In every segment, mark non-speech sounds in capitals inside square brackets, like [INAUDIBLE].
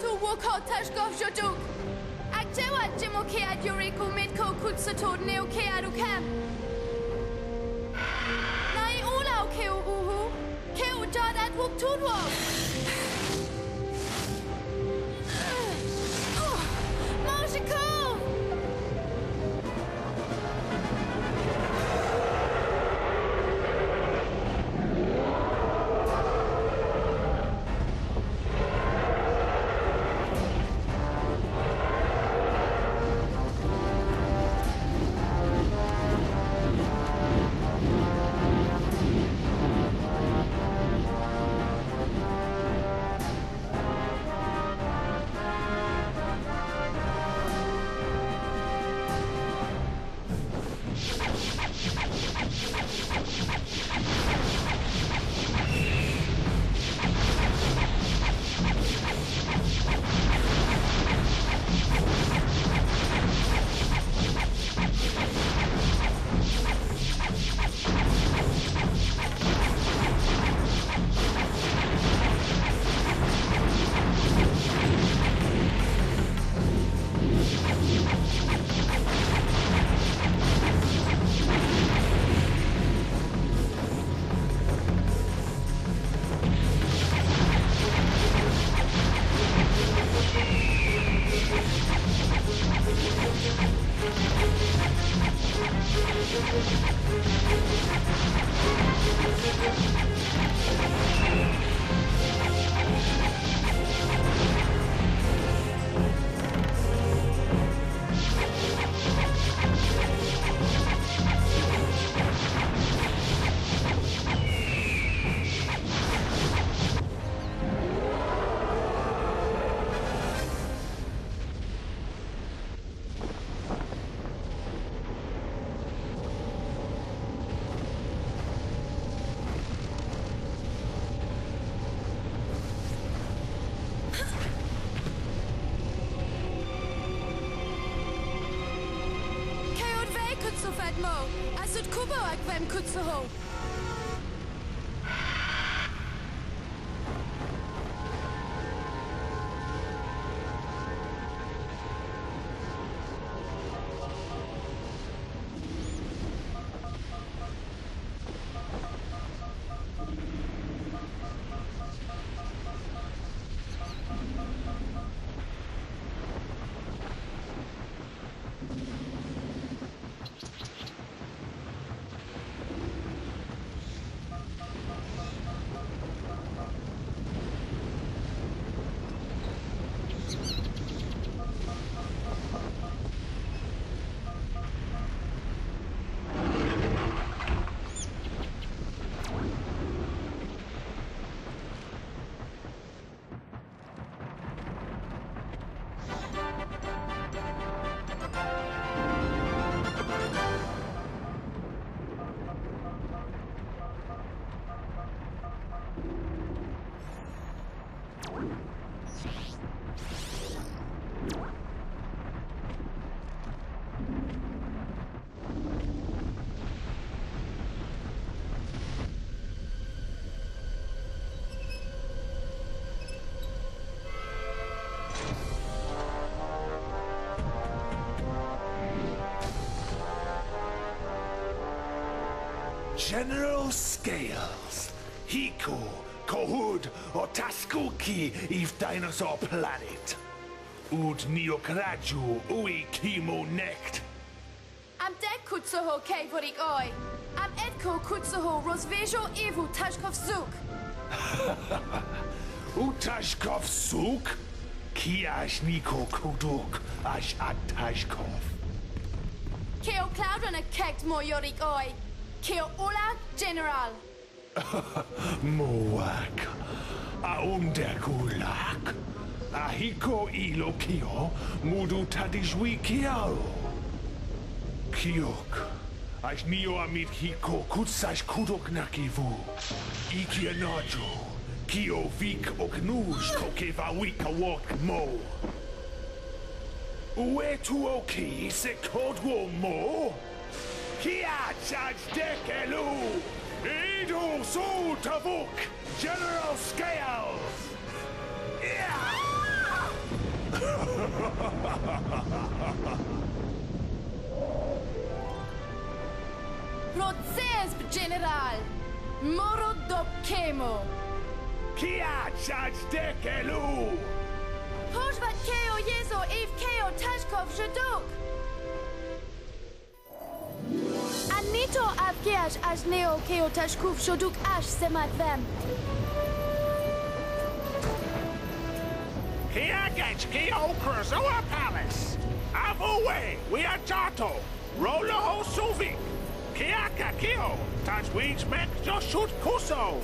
tu woko tashkov jojuk. Aktewa jimo ke ad yuriko mitko kutsatod neo ke adu kam. Nai uhu. Ke o jad ad wuk tudwo. Thank you. Ak General Scales, Hiko, Kohud, or Taskuki, if dinosaur planet. Ut Neokraju, Ui Kimo Necht. Am dek kutsu ho ke vorik oi. Am edko kutsu ho rozvejo ivu tashkov zuk. Utashkov Suk? [LAUGHS] Kiash Niko Kuduk, Ash Atashkov. Keo cloud on a kekt mo yorik oi. Keo ula general. [LAUGHS] Moak. Aundergulak. Ahiko Ilokio, Mudu Tadishwi Kiao. Kiok. Ash Nio Amit Hiko Kutsash Kudok Nakivu. Ikia Najo. Kio Vik Oknush Kokeva Wika Wok Mo. Uetu Oki se Kodwo Mo. Kia Judge Dekelu. Edo Su Tavuk. General Scales. Proces, General! Moro do Kemo! Kia charge dekelu! Pożwat Keo Jezo Ev Keo Tashkov Shaduk! Anito Avgiash Ash Neo Keo Tashkuf Shaduk Ash Semat Vem! Kia gets Kio Krazoa Palace! Avue, we are Jato! Rola ho Suvik! Kiaka! Touch weeds mek Joshut Kuso!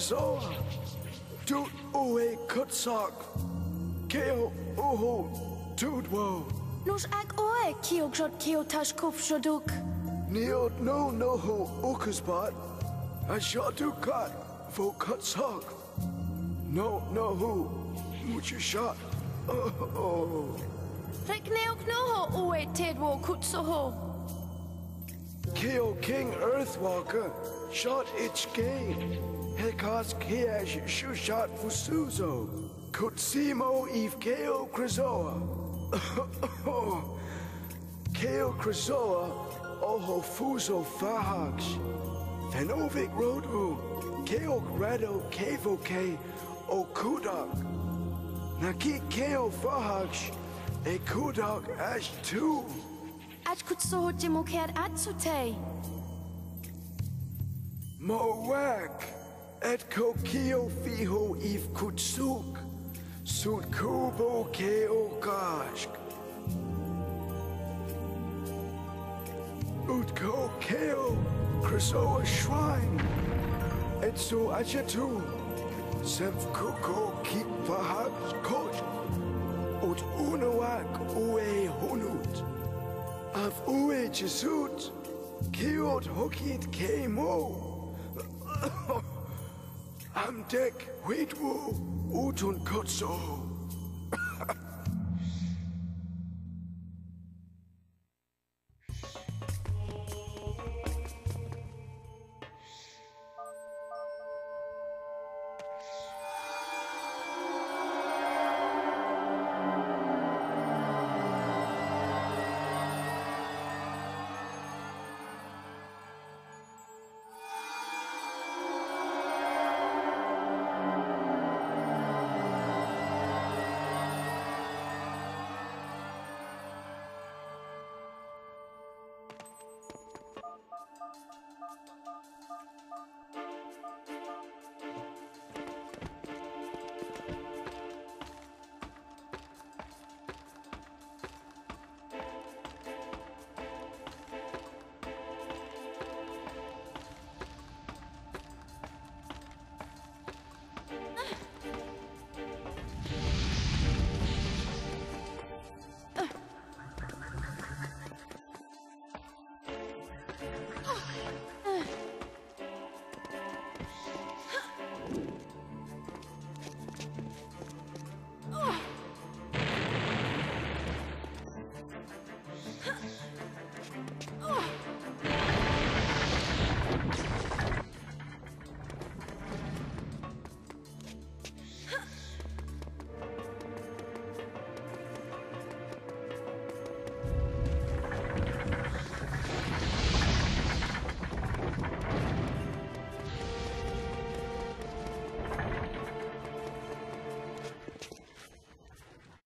Krazoa, Doot Uwe Kutsak, Keo Uhu. Tudwo, Nos Ak Oe Keo Grot Keo Tashkuf Shaduk! Neod no Noho Ukasbat, Ashatu Kat, Vo Kutsak, No Nohu, Muchishot, Oh, oh. Rek Neok Noho Oe Tedwo Kutsoho! Keo King Earthwalker, Shot Ich Game, Hekas Kiash Shushat Fusuzo, Kutsimo Eve Keo Krazoa, [COUGHS] Keo Krazoa, Oho Fuso Fahax, Fenovik Rodu, Keo Grado Kevo K, Okudak, Naki Keo Fahax, E Kudak Ash 2. Ach Kutsoho Jimokert Atsute! Moak, et kokio fiho if kutsuk, sud kubo keo. Ut ko keo, krisoa shrine, et so achatu, semf kuko kip vahak kosh, ut unoak ue hunut, av ue jesut, kiot hokit kemo. Dek, wait wo, utun kotso.